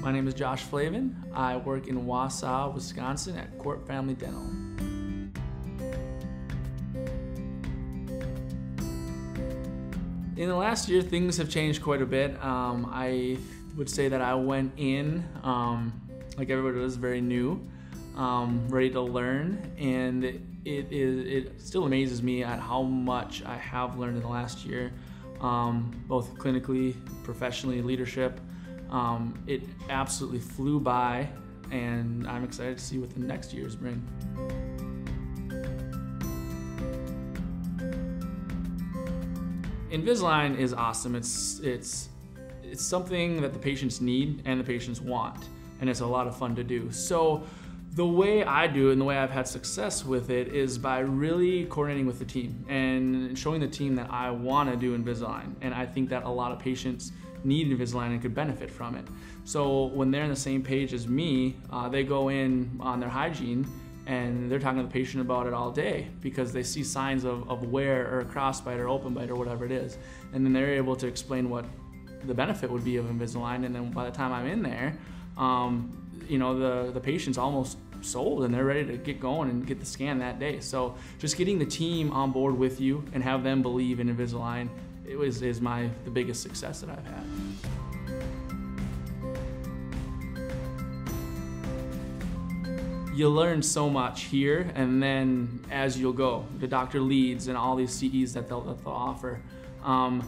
My name is Josh Flavin. I work in Wausau, Wisconsin at Quirt Family Dental. In the last year, things have changed quite a bit. Um, I would say that I went in, um, like everybody was, very new, um, ready to learn, and it, it, it still amazes me at how much I have learned in the last year, um, both clinically, professionally, leadership. Um, it absolutely flew by, and I'm excited to see what the next years bring. Invisalign is awesome. It's it's it's something that the patients need and the patients want, and it's a lot of fun to do. So the way I do it and the way I've had success with it is by really coordinating with the team and showing the team that I want to do Invisalign, and I think that a lot of patients need Invisalign and could benefit from it. So when they're on the same page as me, uh, they go in on their hygiene and they're talking to the patient about it all day because they see signs of, of wear or crossbite or open bite or whatever it is. And then they're able to explain what the benefit would be of Invisalign. And then by the time I'm in there, um, you know, the, the patient's almost sold and they're ready to get going and get the scan that day. So just getting the team on board with you and have them believe in Invisalign it was, is my, the biggest success that I've had. you learn so much here, and then as you'll go, the doctor leads and all these CEs that they'll, that they'll offer. Um,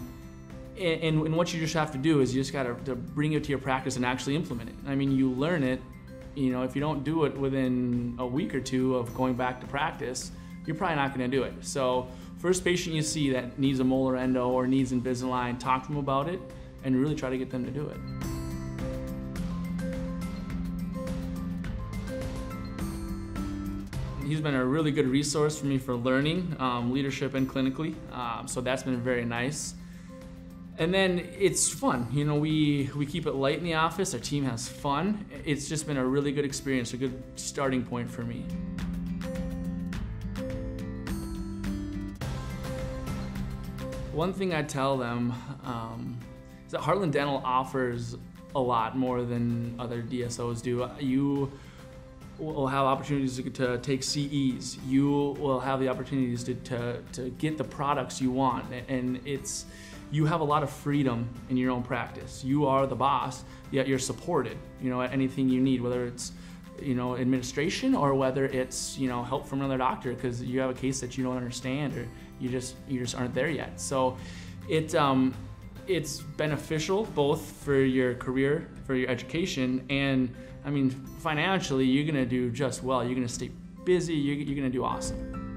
and, and, what you just have to do is you just got to bring it to your practice and actually implement it. I mean, you learn it. You know, if you don't do it within a week or two of going back to practice, you're probably not going to do it. So, first patient you see that needs a molar endo or needs Invisalign, talk to them about it, and really try to get them to do it. he's been a really good resource for me for learning um, leadership and clinically. Um, so that's been very nice. And then it's fun. You know, we we keep it light in the office. Our team has fun. It's just been a really good experience, a good starting point for me. One thing I tell them um, is that Heartland Dental offers a lot more than other DSOs do. You will have opportunities to, to, take CEs. You will have the opportunities to, to, to get the products you want. And it's, you have a lot of freedom in your own practice. You are the boss, yet you're supported, you know, at anything you need, whether it's, you know, administration or whether it's, you know, help from another doctor because you have a case that you don't understand or you just, you just aren't there yet. So it, um, it's beneficial both for your career, for your education, and I mean, financially, you're gonna do just well. You're gonna stay busy, you're, you're gonna do awesome.